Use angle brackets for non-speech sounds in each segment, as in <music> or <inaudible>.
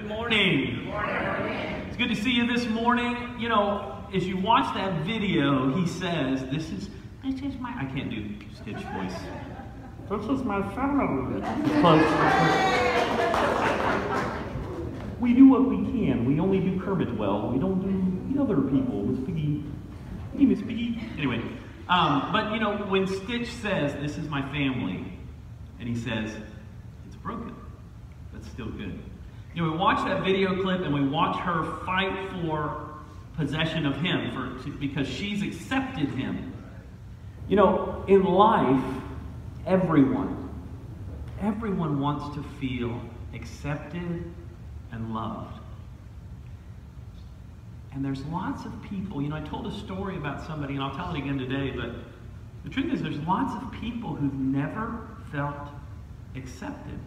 Good morning. It's good to see you this morning. You know, as you watch that video, he says, "This is this is my." I can't do Stitch voice. This is my family. we do what we can. We only do Kermit well. We don't do the other people. Miss Piggy. Hey, Miss Piggy. Anyway, um, but you know, when Stitch says, "This is my family," and he says, "It's broken," but still good. You know, we watch that video clip and we watch her fight for possession of him for, because she's accepted him. You know, in life, everyone, everyone wants to feel accepted and loved. And there's lots of people, you know, I told a story about somebody, and I'll tell it again today, but the truth is there's lots of people who've never felt accepted.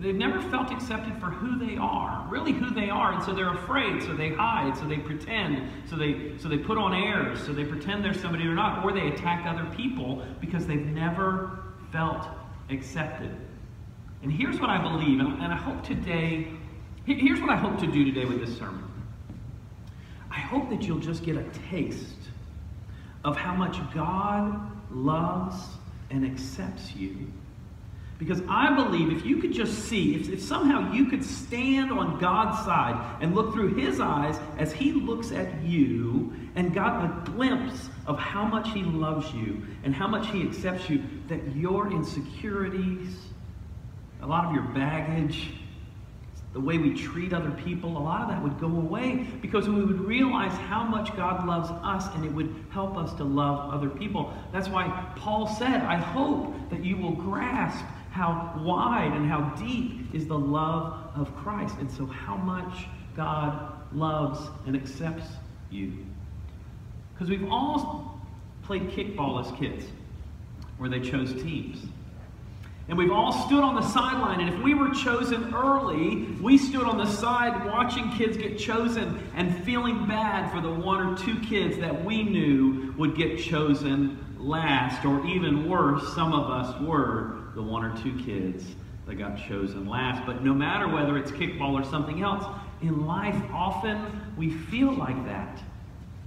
They've never felt accepted for who they are, really who they are, and so they're afraid, so they hide, so they pretend, so they so they put on airs, so they pretend they're somebody they're not, or they attack other people because they've never felt accepted. And here's what I believe, and, and I hope today, here's what I hope to do today with this sermon. I hope that you'll just get a taste of how much God loves and accepts you because I believe if you could just see, if, if, somehow you could stand on God's side and look through His eyes as He looks at you and got a glimpse of how much He loves you and how much He accepts you, that your insecurities, a lot of your baggage, the way we treat other people, a lot of that would go away because we would realize how much God loves us and it would help us to love other people. That's why Paul said, I hope that you will grasp how wide and how deep is the love of Christ, and so how much God loves and accepts you. Because we've all played kickball as kids, where they chose teams. And we've all stood on the sideline, and if we were chosen early, we stood on the side watching kids get chosen and feeling bad for the one or two kids that we knew would get chosen last, or even worse, some of us were the one or two kids that got chosen last. But no matter whether it's kickball or something else, in life, often we feel like that.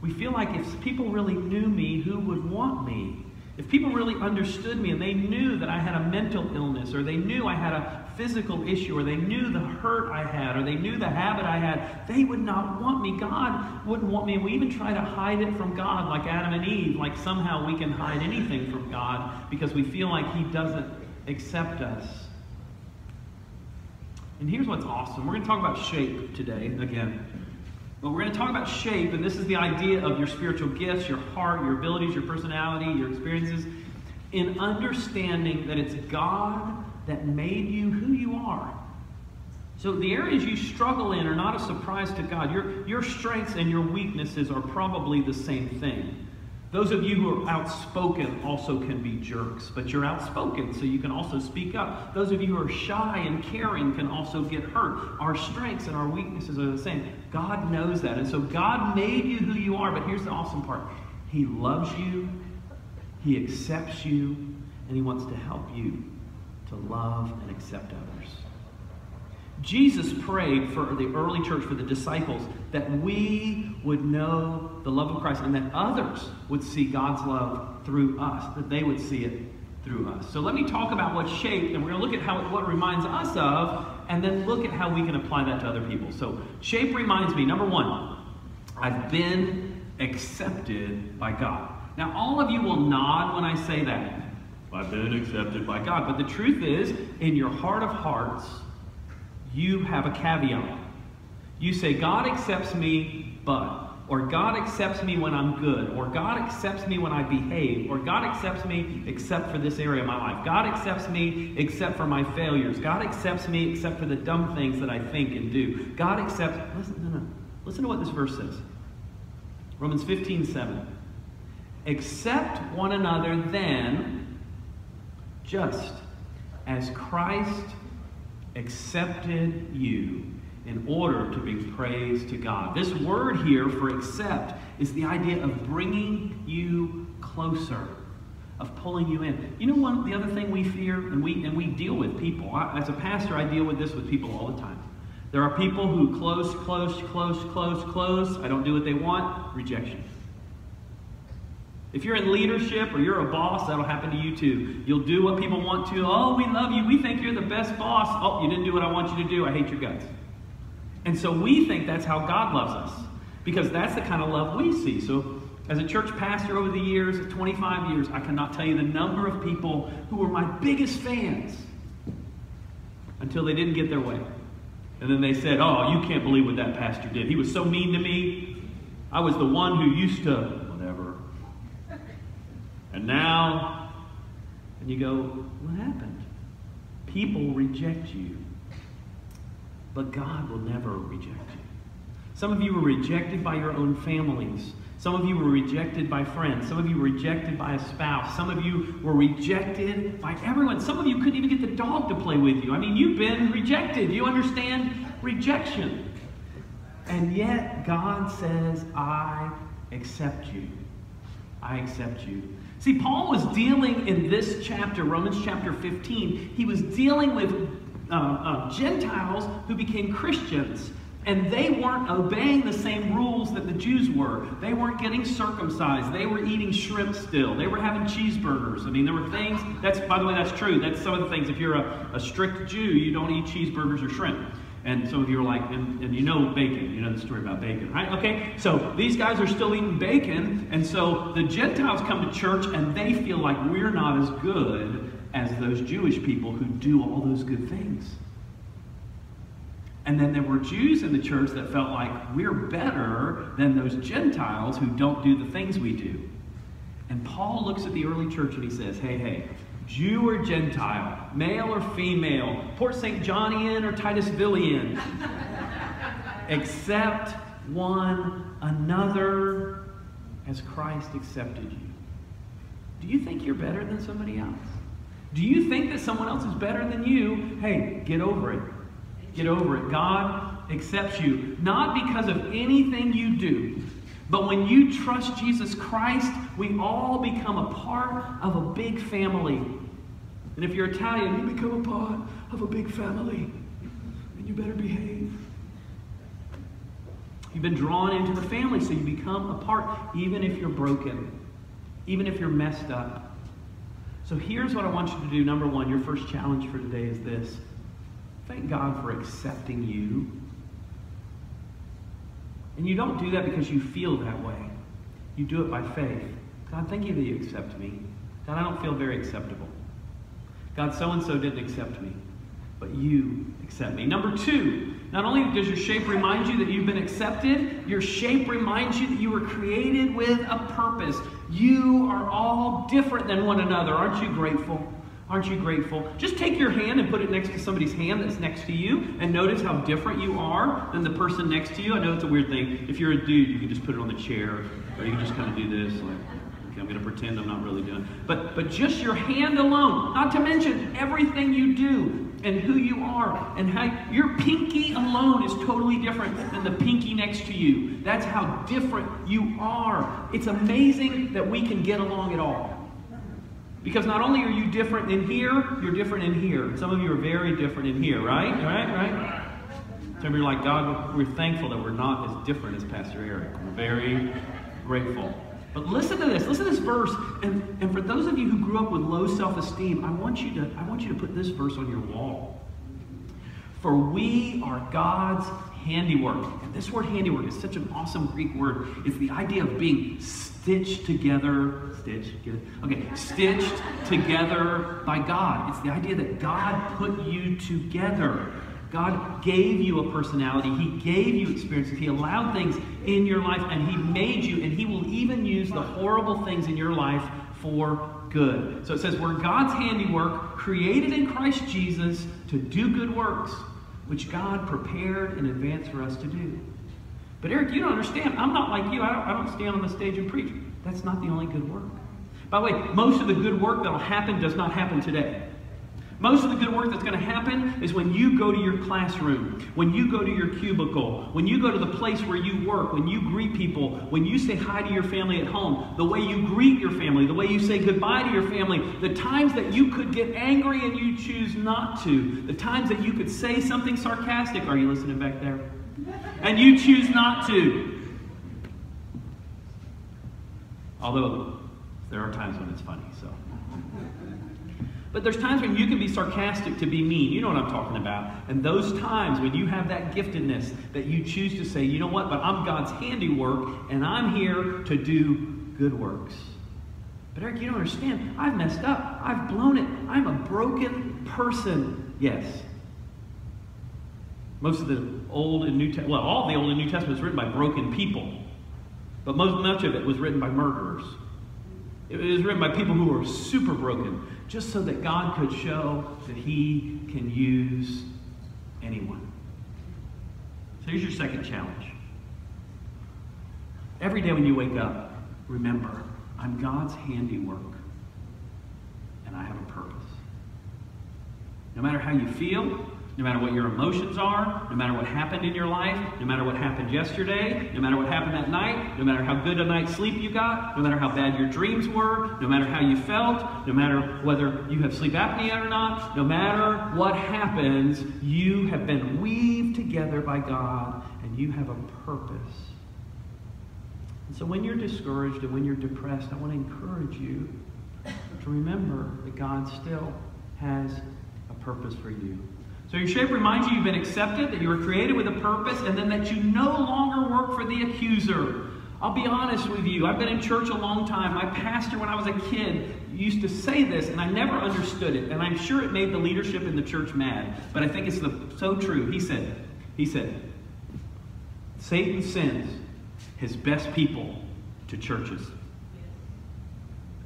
We feel like if people really knew me, who would want me? If people really understood me and they knew that I had a mental illness, or they knew I had a physical issue, or they knew the hurt I had, or they knew the habit I had, they would not want me. God wouldn't want me. We even try to hide it from God, like Adam and Eve, like somehow we can hide anything from God because we feel like He doesn't accept us. And here's what's awesome. We're going to talk about shape today again. But we're going to talk about shape, and this is the idea of your spiritual gifts, your heart, your abilities, your personality, your experiences, in understanding that it's God that made you who you are. So the areas you struggle in are not a surprise to God. Your, your strengths and your weaknesses are probably the same thing. Those of you who are outspoken also can be jerks, but you're outspoken, so you can also speak up. Those of you who are shy and caring can also get hurt. Our strengths and our weaknesses are the same. God knows that. And so God made you who you are, but here's the awesome part He loves you, He accepts you, and He wants to help you to love and accept others. Jesus prayed for the early church, for the disciples, that we would know the love of Christ and that others would see God's love through us, that they would see it through us. So let me talk about what shaped, and we're going to look at how what reminds us of, and then look at how we can apply that to other people. So shape reminds me, number one, I've been accepted by God. Now, all of you will nod when I say that. I've been accepted by God. But the truth is, in your heart of hearts, you have a caveat. You say, God accepts me, but, or God accepts me when I'm good, or God accepts me when I behave, or God accepts me except for this area of my life. God accepts me except for my failures. God accepts me except for the dumb things that I think and do. God accepts, listen, no, no. listen to what this verse says. Romans 15, 7. Accept one another then, just as Christ accepted you in order to bring praise to God. This word here for accept is the idea of bringing you closer, of pulling you in. You know one the other thing we fear and we and we deal with people. I, as a pastor I deal with this with people all the time. There are people who close, close, close, close, close. I don't do what they want. Rejection. If you're in leadership or you're a boss, that'll happen to you too. You'll do what people want to. Oh, we love you. We think you're the best boss. Oh, you didn't do what I want you to do. I hate your guts. And so we think that's how God loves us because that's the kind of love we see. So, as a church pastor over the years, 25 years, I cannot tell you the number of people who were my biggest fans until they didn't get their way. And then they said, Oh, you can't believe what that pastor did. He was so mean to me. I was the one who used to. And now, and you go, What happened? People reject you. But God will never reject you. Some of you were rejected by your own families. Some of you were rejected by friends. Some of you were rejected by a spouse. Some of you were rejected by everyone. Some of you couldn't even get the dog to play with you. I mean, you've been rejected. You understand rejection. And yet, God says, I accept you. I accept you. See, Paul was dealing in this chapter, Romans chapter 15, he was dealing with uh, uh, Gentiles who became Christians. And they weren't obeying the same rules that the Jews were. They weren't getting circumcised. They were eating shrimp still. They were having cheeseburgers. I mean, there were things, that's, by the way, that's true. That's some of the things. If you're a, a strict Jew, you don't eat cheeseburgers or shrimp. And some of you are like, and, and, you know bacon. You know the story about bacon, right? Okay, so these guys are still eating bacon. And so the Gentiles come to church and they feel like we're not as good as those Jewish people who do all those good things. And then there were Jews in the church that felt like we're better than those Gentiles who don't do the things we do. And Paul looks at the early church and he says, hey, hey, Jew or Gentile, male or female, Port St. Johnian or Titusvillian, accept <laughs> one another as Christ accepted you. Do you think you're better than somebody else? Do you think that someone else is better than you? Hey, get over it. Get over it. God accepts you, not because of anything you do, but when you trust Jesus Christ, we all become a part of a big family. And if you're Italian, you become a part of a big family. And you better behave. You've been drawn into the family, so you become a part, even if you're broken, even if you're messed up. So here's what I want you to do. Number one, your first challenge for today is this Thank God for accepting you. And you don't do that because you feel that way. You do it by faith. God, thank you that you accept me. God, I don't feel very acceptable. God, so and so didn't accept me, but you accept me. Number two, not only does your shape remind you that you've been accepted, your shape reminds you that you were created with a purpose. You are all different than one another. Aren't you grateful? Aren't you grateful? Just take your hand and put it next to somebody's hand that's next to you and notice how different you are than the person next to you. I know it's a weird thing. If you're a dude, you can just put it on the chair or you can just kind of do this. Like, okay, I'm going to pretend I'm not really doing But, but just your hand alone, not to mention everything you do and who you are and how your pinky alone is totally different than the pinky next to you. That's how different you are. It's amazing that we can get along at all. Because not only are you different in here, you're different in here. Some of you are very different in here, right? Right? Right? Some of you are like, God, we're thankful that we're not as different as Pastor Eric. We're very grateful. But listen to this. Listen to this verse. And, and for those of you who grew up with low self-esteem, I want you to I want you to put this verse on your wall. For we are God's handiwork. And this word handiwork is such an awesome Greek word. It's the idea of being stitched together, stitch, get it? Okay, stitched together by God. It's the idea that God put you together. God gave you a personality. He gave you experiences. He allowed things in your life and He made you, and He will even use the horrible things in your life for good. So it says, We're God's handiwork, created in Christ Jesus to do good works, which God prepared in advance for us to do. But Eric, you don't understand. I'm not like you. I don't, I don't stand on the stage and preach. That's not the only good work. By the way, most of the good work that'll happen does not happen today. Most of the good work that's going to happen is when you go to your classroom, when you go to your cubicle, when you go to the place where you work, when you greet people, when you say hi to your family at home, the way you greet your family, the way you say goodbye to your family, the times that you could get angry and you choose not to, the times that you could say something sarcastic. Are you listening back there? And you choose not to. Although there are times when it's funny, so. But there's times when you can be sarcastic to be mean. You know what I'm talking about. And those times when you have that giftedness that you choose to say, you know what, but I'm God's handiwork and I'm here to do good works. But Eric, you don't understand. I've messed up. I've blown it. I'm a broken person. Yes. Most of the Old and New Testament, well, all the Old and New Testament written by broken people. But most, much of it was written by murderers. It was written by people who were super broken just so that God could show that He can use anyone. So here's your second challenge. Every day when you wake up, remember, I'm God's handiwork, and I have a purpose. No matter how you feel, no matter what your emotions are, no matter what happened in your life, no matter what happened yesterday, no matter what happened that night, no matter how good a night's sleep you got, no matter how bad your dreams were, no matter how you felt, no matter whether you have sleep apnea or not, no matter what happens, you have been weaved together by God and you have a purpose. And so when you're discouraged and when you're depressed, I want to encourage you to remember that God still has a purpose for you. So your shape reminds you you've been accepted, that you were created with a purpose, and then that you no longer work for the accuser. I'll be honest with you. I've been in church a long time. My pastor, when I was a kid, used to say this, and I never understood it. And I'm sure it made the leadership in the church mad. But I think it's the, so true. He said, he said, Satan sends his best people to churches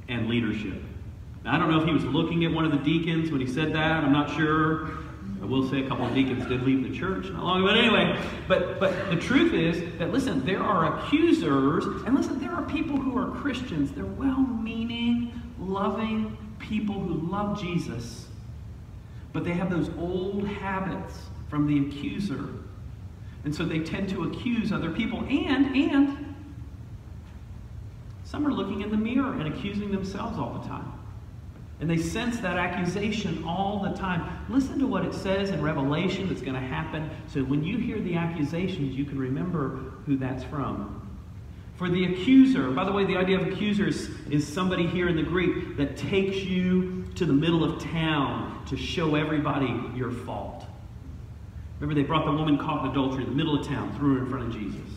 and leadership. Now, I don't know if he was looking at one of the deacons when he said that. I'm not sure. I will say a couple of deacons did leave the church not long ago. But anyway, but, but the truth is that, listen, there are accusers, and listen, there are people who are Christians. They're well meaning, loving people who love Jesus, but they have those old habits from the accuser. And so they tend to accuse other people. And, and, some are looking in the mirror and accusing themselves all the time. And they sense that accusation all the time. Listen to what it says in Revelation that's going to happen. So when you hear the accusations, you can remember who that's from. For the accuser, by the way, the idea of accuser is, is somebody here in the Greek that takes you to the middle of town to show everybody your fault. Remember, they brought the woman caught in adultery in the middle of town, threw her in front of Jesus.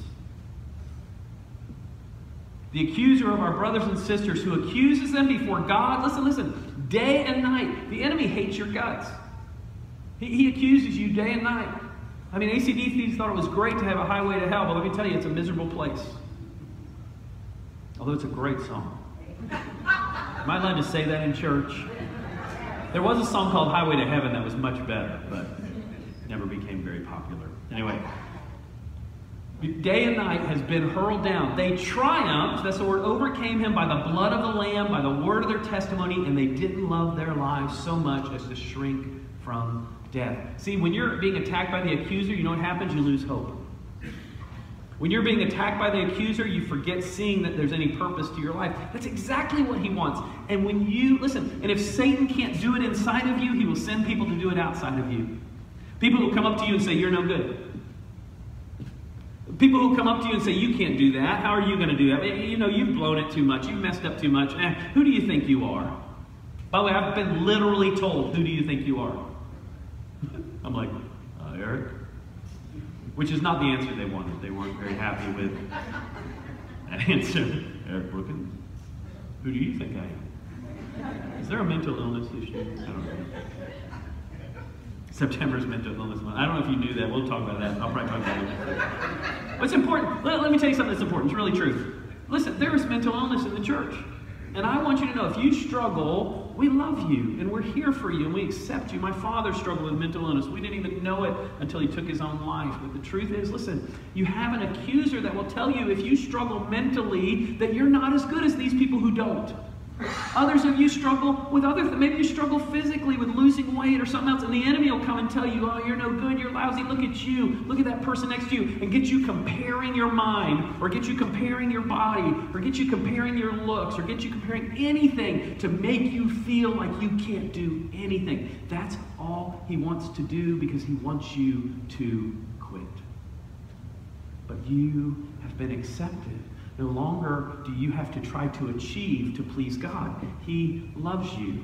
The accuser of our brothers and sisters who accuses them before God, listen, listen, day and night. The enemy hates your guts. He, he accuses you day and night. I mean, ACDC thought it was great to have a highway to hell, but let me tell you, it's a miserable place. Although it's a great song. Am I allowed to say that in church? There was a song called Highway to Heaven that was much better, but never became very popular. Anyway, day and night has been hurled down. They triumphed, that's the word, overcame him by the blood of the Lamb, by the word of their testimony, and they didn't love their lives so much as to shrink from death. See, when you're being attacked by the accuser, you know what happens? You lose hope. When you're being attacked by the accuser, you forget seeing that there's any purpose to your life. That's exactly what he wants. And when you, listen, and if Satan can't do it inside of you, he will send people to do it outside of you. People will come up to you and say, You're no good. People who come up to you and say, You can't do that. How are you going to do that? You know, you've blown it too much. You've messed up too much. Eh, who do you think you are? By the way, I've been literally told, Who do you think you are? <laughs> I'm like, uh, Eric? Which is not the answer they wanted. They weren't very happy with that <laughs> answer. Eric Brookins? Who do you think I am? Is there a mental illness issue? I don't know. September's mental illness month. I don't know if you knew that. We'll talk about that. I'll probably talk about it. What's important? Let, let me tell you something that's important. It's really true. Listen, there is mental illness in the church. And I want you to know if you struggle, we love you and we're here for you and we accept you. My father struggled with mental illness. We didn't even know it until he took his own life. But the truth is, listen, you have an accuser that will tell you if you struggle mentally that you're not as good as these people who don't. Others of you struggle with other things. Maybe you struggle physically with losing weight or something else, and the enemy will come and tell you, oh, you're no good, you're lousy, look at you, look at that person next to you, and get you comparing your mind, or get you comparing your body, or get you comparing your looks, or get you comparing anything to make you feel like you can't do anything. That's all he wants to do because he wants you to quit. But you have been accepted no longer do you have to try to achieve to please God. He loves you.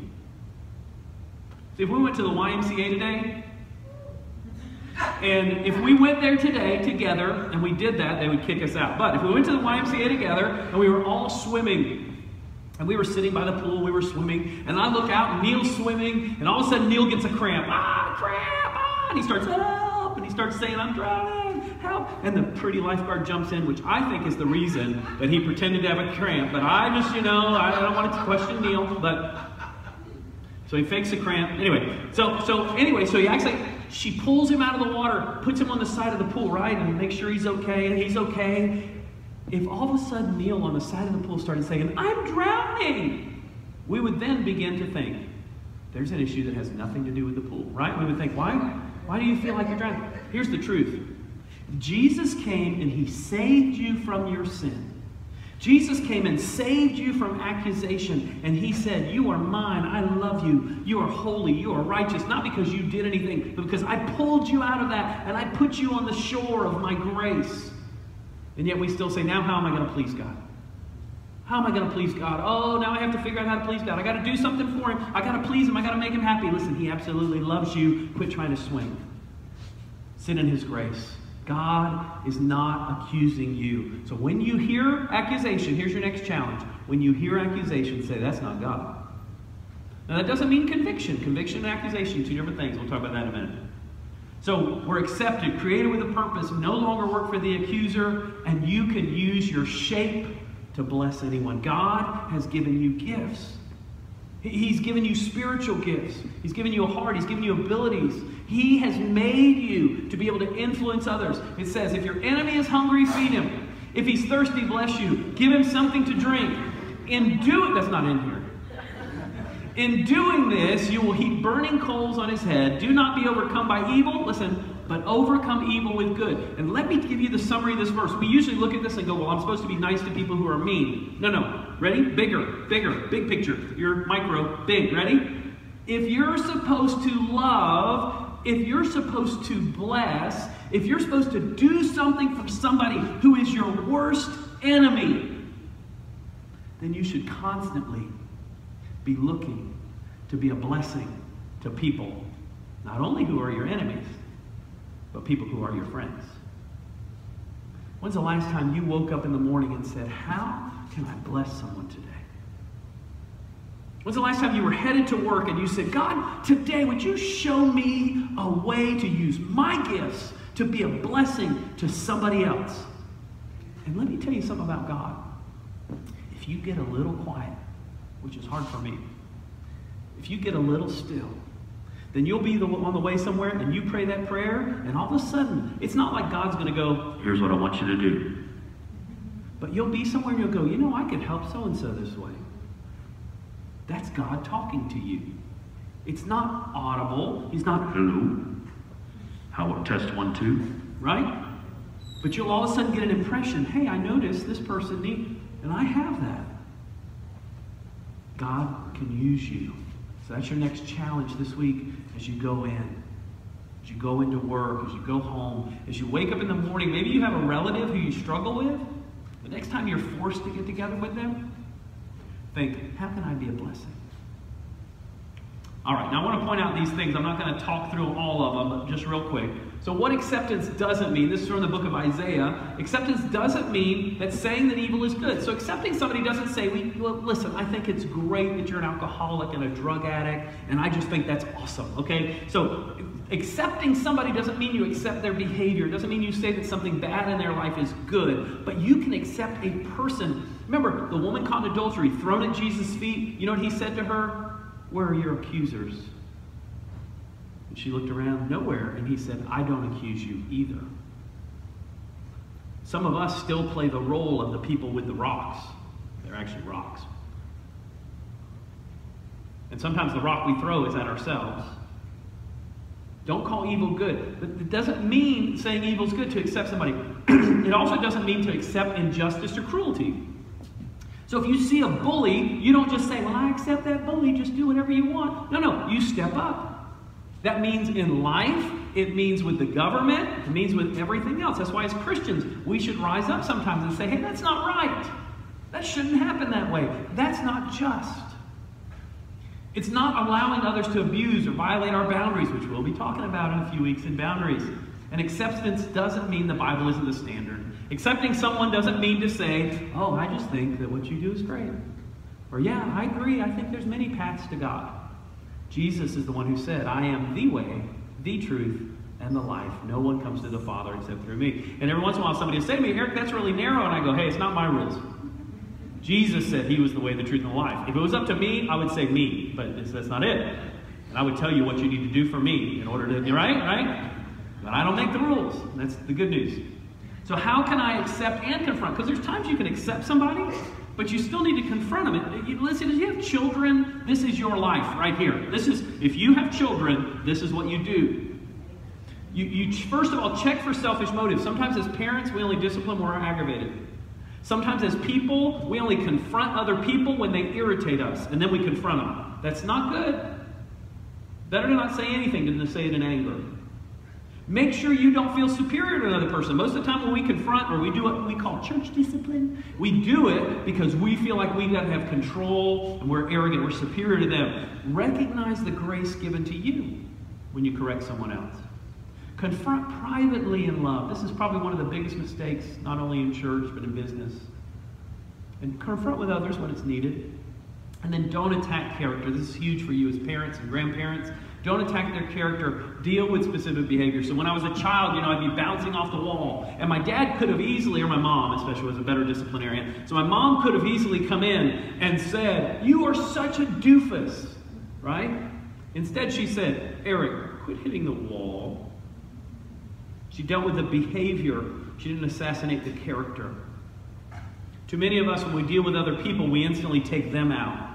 See, if we went to the YMCA today, and if we went there today together and we did that, they would kick us out. But if we went to the YMCA together and we were all swimming, and we were sitting by the pool, we were swimming, and I look out Neil's swimming, and all of a sudden Neil gets a cramp. Ah, cramp! Ah! And he starts, help! And he starts saying, I'm drowning. And the pretty lifeguard jumps in, which I think is the reason that he pretended to have a cramp. But I just, you know, I don't want to question Neil, but so he fakes a cramp. Anyway, so so anyway, so he actually she pulls him out of the water, puts him on the side of the pool, right, and makes sure he's okay, and he's okay. If all of a sudden Neil on the side of the pool started saying, I'm drowning, we would then begin to think, there's an issue that has nothing to do with the pool, right? We would think, why? Why do you feel like you're drowning? Here's the truth. Jesus came and he saved you from your sin. Jesus came and saved you from accusation, and he said, You are mine. I love you. You are holy. You are righteous, not because you did anything, but because I pulled you out of that and I put you on the shore of my grace. And yet we still say, Now, how am I going to please God? How am I going to please God? Oh, now I have to figure out how to please God. I got to do something for Him. I got to please Him. I got to make Him happy. Listen, He absolutely loves you. Quit trying to swing. Sit in His grace. God is not accusing you. So when you hear accusation, here's your next challenge. When you hear accusation, say, that's not God. Now, that doesn't mean conviction. Conviction and accusation, two different things. We'll talk about that in a minute. So we're accepted, created with a purpose, no longer work for the accuser, and you can use your shape to bless anyone. God has given you gifts. He's given you spiritual gifts. He's given you a heart. He's given you abilities. He has made you to be able to influence others. It says, if your enemy is hungry, feed him. If he's thirsty, bless you. Give him something to drink. In doing, that's not in here. In doing this, you will heap burning coals on his head. Do not be overcome by evil. Listen, but overcome evil with good. And let me give you the summary of this verse. We usually look at this and go, well, I'm supposed to be nice to people who are mean. No, no. Ready? Bigger, bigger, big picture. You're micro, big. Ready? If you're supposed to love, if you're supposed to bless, if you're supposed to do something for somebody who is your worst enemy, then you should constantly be looking to be a blessing to people, not only who are your enemies, but people who are your friends. When's the last time you woke up in the morning and said, How can I bless someone today? When's the last time you were headed to work and you said, God, today would you show me a way to use my gifts to be a blessing to somebody else? And let me tell you something about God. If you get a little quiet, which is hard for me, if you get a little still, then you'll be the, on the way somewhere and you pray that prayer, and all of a sudden, it's not like God's going to go, here's what I want you to do. But you'll be somewhere and you'll go, you know, I could help so and so this way. That's God talking to you. It's not audible. He's not, hello. How test one, two, right? But you'll all of a sudden get an impression, hey, I noticed this person needs, and I have that. God can use you. So that's your next challenge this week as you go in. As you go into work, as you go home, as you wake up in the morning, maybe you have a relative who you struggle with. Next time you're forced to get together with them, think, how can I be a blessing? All right, now I want to point out these things. I'm not going to talk through all of them, but just real quick. So, what acceptance doesn't mean, this is from the book of Isaiah. Acceptance doesn't mean that saying that evil is good. So, accepting somebody doesn't say, well, listen, I think it's great that you're an alcoholic and a drug addict, and I just think that's awesome, okay? So, accepting somebody doesn't mean you accept their behavior. It doesn't mean you say that something bad in their life is good, but you can accept a person. Remember, the woman caught in adultery, thrown at Jesus' feet. You know what he said to her? Where are your accusers? And she looked around, nowhere. And he said, I don't accuse you either. Some of us still play the role of the people with the rocks. They're actually rocks. And sometimes the rock we throw is at ourselves. Don't call evil good. But it doesn't mean saying evil is good to accept somebody. <clears throat> it also doesn't mean to accept injustice or cruelty. So if you see a bully, you don't just say, Well, I accept that bully, just do whatever you want. No, no, you step up. That means in life, it means with the government, it means with everything else. That's why, as Christians, we should rise up sometimes and say, Hey, that's not right. That shouldn't happen that way. That's not just. It's not allowing others to abuse or violate our boundaries, which we'll be talking about in a few weeks in boundaries. And acceptance doesn't mean the Bible isn't the standard. Accepting someone doesn't mean to say, oh, I just think that what you do is great. Or, yeah, I agree. I think there's many paths to God. Jesus is the one who said, I am the way, the truth, and the life. No one comes to the Father except through me. And every once in a while, somebody will say to me, Eric, that's really narrow. And I go, hey, it's not my rules. Jesus said he was the way, the truth, and the life. If it was up to me, I would say me, but that's not it. And I would tell you what you need to do for me in order to, right? Right? But I don't make the rules. That's the good news. So how can I accept and confront? Because there's times you can accept somebody, but you still need to confront them. listen, if you have children, this is your life right here. This is, if you have children, this is what you do. You, you first of all check for selfish motives. Sometimes as parents, we only discipline when we're aggravated. Sometimes, as people, we only confront other people when they irritate us, and then we confront them. That's not good. Better to not say anything than to say it in anger. Make sure you don't feel superior to another person. Most of the time, when we confront or we do what we call church discipline, we do it because we feel like we got to have control and we're arrogant, we're superior to them. Recognize the grace given to you when you correct someone else. Confront privately in love. This is probably one of the biggest mistakes, not only in church, but in business. And confront with others when it's needed. And then don't attack character. This is huge for you as parents and grandparents. Don't attack their character. Deal with specific behavior. So when I was a child, you know, I'd be bouncing off the wall. And my dad could have easily, or my mom especially was a better disciplinarian. So my mom could have easily come in and said, You are such a doofus, right? Instead, she said, Eric, quit hitting the wall. She dealt with the behavior. She didn't assassinate the character. Too many of us, when we deal with other people, we instantly take them out.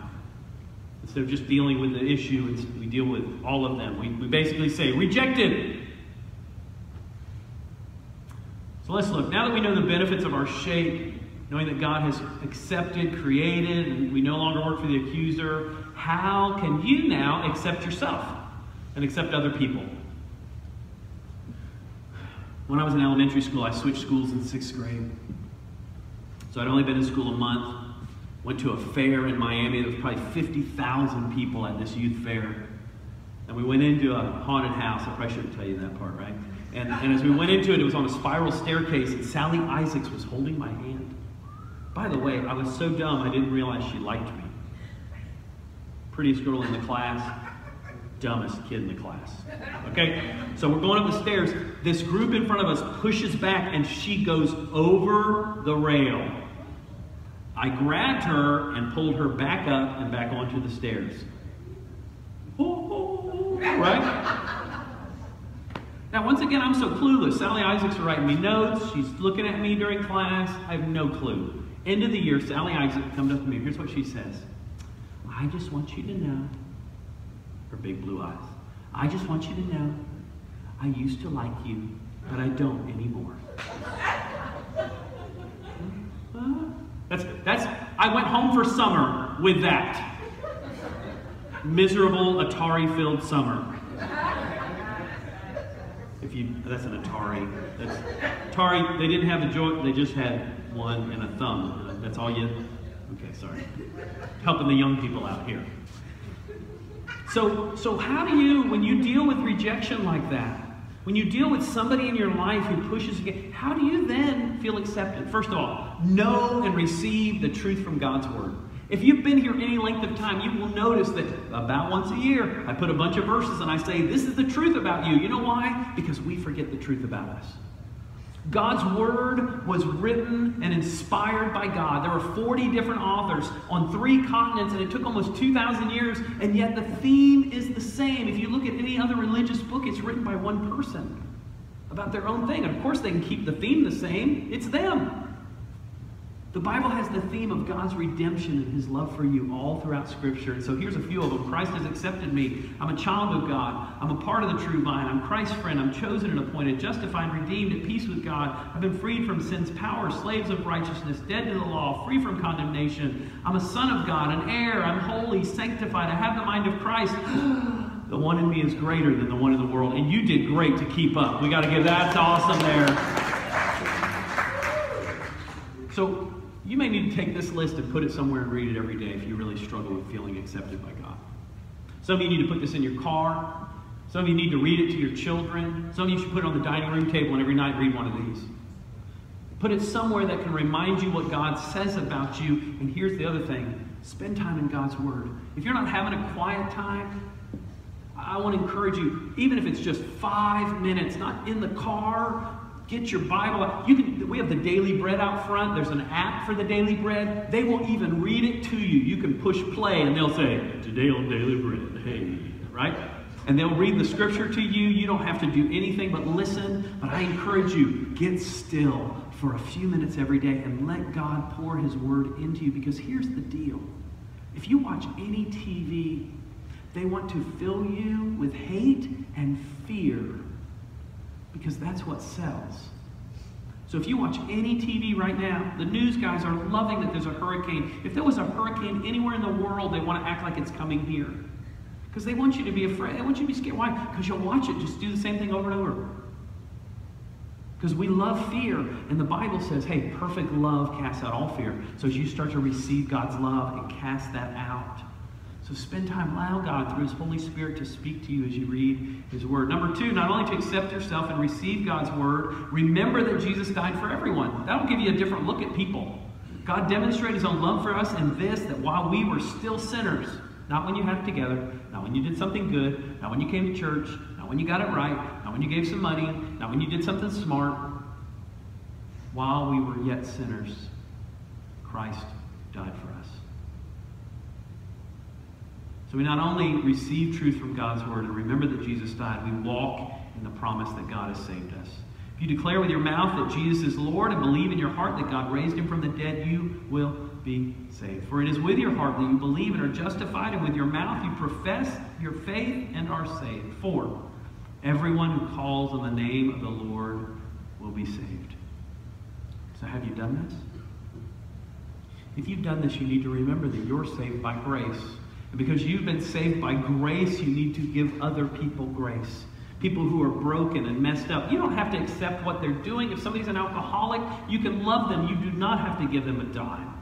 Instead of just dealing with the issue, we deal with all of them. We, we basically say, rejected. So let's look. Now that we know the benefits of our shape, knowing that God has accepted, created, and we no longer work for the accuser, how can you now accept yourself and accept other people? When I was in elementary school, I switched schools in sixth grade. So I'd only been in school a month. Went to a fair in Miami. There was probably 50,000 people at this youth fair. And we went into a haunted house. I probably shouldn't tell you that part, right? And, and as we went into it, it was on a spiral staircase, and Sally Isaacs was holding my hand. By the way, I was so dumb I didn't realize she liked me. Prettiest girl in the class dumbest kid in the class. Okay? So we're going up the stairs. This group in front of us pushes back and she goes over the rail. I grabbed her and pulled her back up and back onto the stairs. Right? Now, once again, I'm so clueless. Sally Isaacs is writing me notes. She's looking at me during class. I have no clue. End of the year, Sally Isaacs comes up to me. Here's what she says I just want you to know her big blue eyes. I just want you to know, I used to like you, but I don't anymore. That's, that's, I went home for summer with that. Miserable Atari-filled summer. If you, that's an Atari. That's, Atari, they didn't have a joint, they just had one and a thumb. That's all you, okay, sorry. Helping the young people out here. So, so how do you, when you deal with rejection like that, when you deal with somebody in your life who pushes against, how do you then feel accepted? First of all, know and receive the truth from God's Word. If you've been here any length of time, you will notice that about once a year, I put a bunch of verses and I say, This is the truth about you. You know why? Because we forget the truth about us. God's Word was written and inspired by God. There were 40 different authors on three continents, and it took almost 2,000 years, and yet the theme is the same. If you look at any other religious book, it's written by one person about their own thing. And of course, they can keep the theme the same, it's them. The Bible has the theme of God's redemption and his love for you all throughout Scripture. And so here's a few of them. Christ has accepted me. I'm a child of God. I'm a part of the true vine. I'm Christ's friend. I'm chosen and appointed, justified, redeemed, at peace with God. I've been freed from sin's power, slaves of righteousness, dead to the law, free from condemnation. I'm a son of God, an heir. I'm holy, sanctified. I have the mind of Christ. <gasps> the one in me is greater than the one in the world. And you did great to keep up. We got to give that awesome there. So you may need to take this list and put it somewhere and read it every day if you really struggle with feeling accepted by God. Some of you need to put this in your car. Some of you need to read it to your children. Some of you should put it on the dining room table and every night read one of these. Put it somewhere that can remind you what God says about you. And here's the other thing spend time in God's Word. If you're not having a quiet time, I want to encourage you, even if it's just five minutes, not in the car, Get your Bible. You can. We have the Daily Bread out front. There's an app for the Daily Bread. They will even read it to you. You can push play, and they'll say, "Today on Daily Bread." Hey, right? And they'll read the scripture to you. You don't have to do anything but listen. But I encourage you, get still for a few minutes every day and let God pour His Word into you. Because here's the deal: if you watch any TV, they want to fill you with hate and fear because that's what sells. So if you watch any TV right now, the news guys are loving that there's a hurricane. If there was a hurricane anywhere in the world, they want to act like it's coming here. Because they want you to be afraid. They want you to be scared. Why? Because you'll watch it. Just do the same thing over and over. Because we love fear. And the Bible says, hey, perfect love casts out all fear. So as you start to receive God's love and cast that out, so spend time, allow God through His Holy Spirit to speak to you as you read His Word. Number two, not only to accept yourself and receive God's Word, remember that Jesus died for everyone. That'll give you a different look at people. God demonstrated His own love for us in this, that while we were still sinners, not when you had it together, not when you did something good, not when you came to church, not when you got it right, not when you gave some money, not when you did something smart, while we were yet sinners, Christ died for us. So we not only receive truth from God's word and remember that Jesus died, we walk in the promise that God has saved us. If you declare with your mouth that Jesus is Lord and believe in your heart that God raised him from the dead, you will be saved. For it is with your heart that you believe and are justified, and with your mouth you profess your faith and are saved. For everyone who calls on the name of the Lord will be saved. So have you done this? If you've done this, you need to remember that you're saved by grace because you've been saved by grace, you need to give other people grace. People who are broken and messed up. You don't have to accept what they're doing. If somebody's an alcoholic, you can love them. You do not have to give them a dime.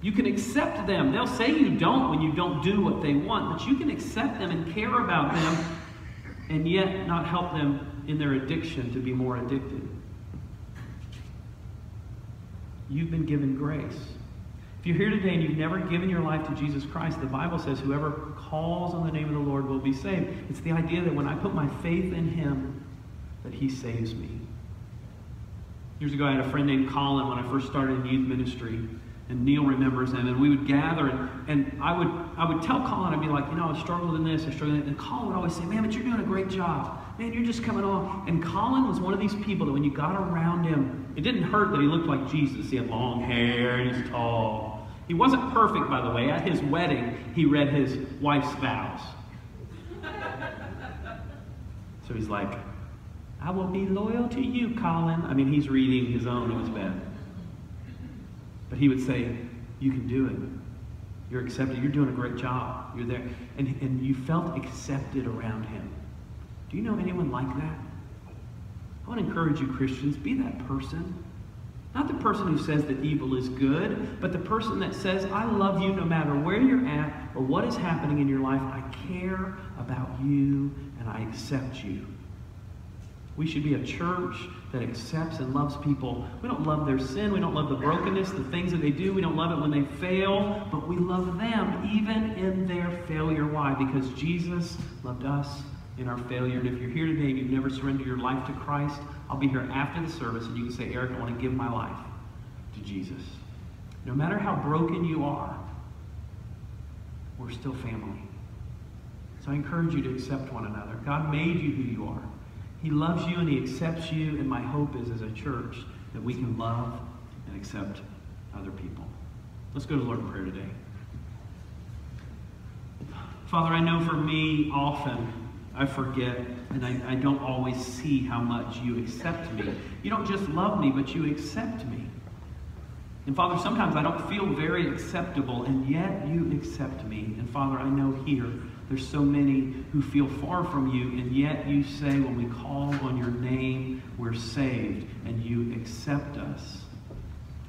You can accept them. They'll say you don't when you don't do what they want, but you can accept them and care about them and yet not help them in their addiction to be more addicted. You've been given grace. If you're here today and you've never given your life to Jesus Christ, the Bible says whoever calls on the name of the Lord will be saved. It's the idea that when I put my faith in him, that he saves me. Years ago, I had a friend named Colin when I first started in youth ministry, and Neil remembers him, and we would gather, and, and I would I would tell Colin, I'd be like, you know, I struggled in this, I struggled in that, and Colin would always say, man, but you're doing a great job. Man, you're just coming on. And Colin was one of these people that when you got around him, it didn't hurt that he looked like Jesus. He had long hair, and he's tall, he wasn't perfect, by the way. At his wedding, he read his wife's vows. So he's like, I will be loyal to you, Colin. I mean, he's reading his own. It was bad. But he would say, You can do it. You're accepted. You're doing a great job. You're there. And, and you felt accepted around him. Do you know anyone like that? I want to encourage you, Christians, be that person. Not the person who says that evil is good, but the person that says, I love you no matter where you're at or what is happening in your life. I care about you and I accept you. We should be a church that accepts and loves people. We don't love their sin. We don't love the brokenness, the things that they do. We don't love it when they fail, but we love them even in their failure. Why? Because Jesus loved us in our failure. And if you're here today and you've never surrendered your life to Christ, I'll be here after the service and you can say, Eric, I want to give my life to Jesus. No matter how broken you are, we're still family. So I encourage you to accept one another. God made you who you are. He loves you and He accepts you, and my hope is as a church that we can love and accept other people. Let's go to the Lord in prayer today. Father, I know for me, often I forget and I, I don't always see how much you accept me. You don't just love me, but you accept me. And Father, sometimes I don't feel very acceptable, and yet you accept me. And Father, I know here there's so many who feel far from you, and yet you say when we call on your name, we're saved, and you accept us.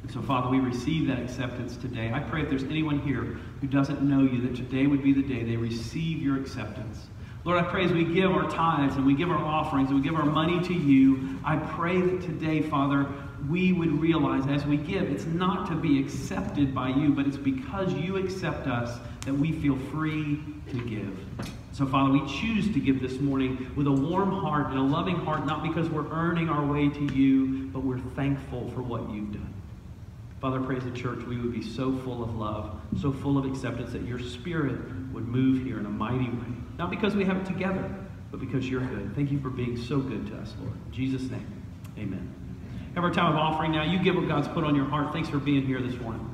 And so, Father, we receive that acceptance today. I pray if there's anyone here who doesn't know you, that today would be the day they receive your acceptance. Lord, I pray as we give our tithes and we give our offerings and we give our money to you, I pray that today, Father, we would realize as we give, it's not to be accepted by you, but it's because you accept us that we feel free to give. So, Father, we choose to give this morning with a warm heart and a loving heart, not because we're earning our way to you, but we're thankful for what you've done. Father, praise the church, we would be so full of love, so full of acceptance that your spirit would move here in a mighty way. Not because we have it together, but because you're good. Thank you for being so good to us, Lord. In Jesus' name, amen. Have our time of offering now. You give what God's put on your heart. Thanks for being here this morning.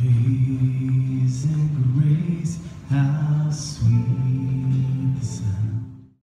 Amazing grace, how sweet the sound.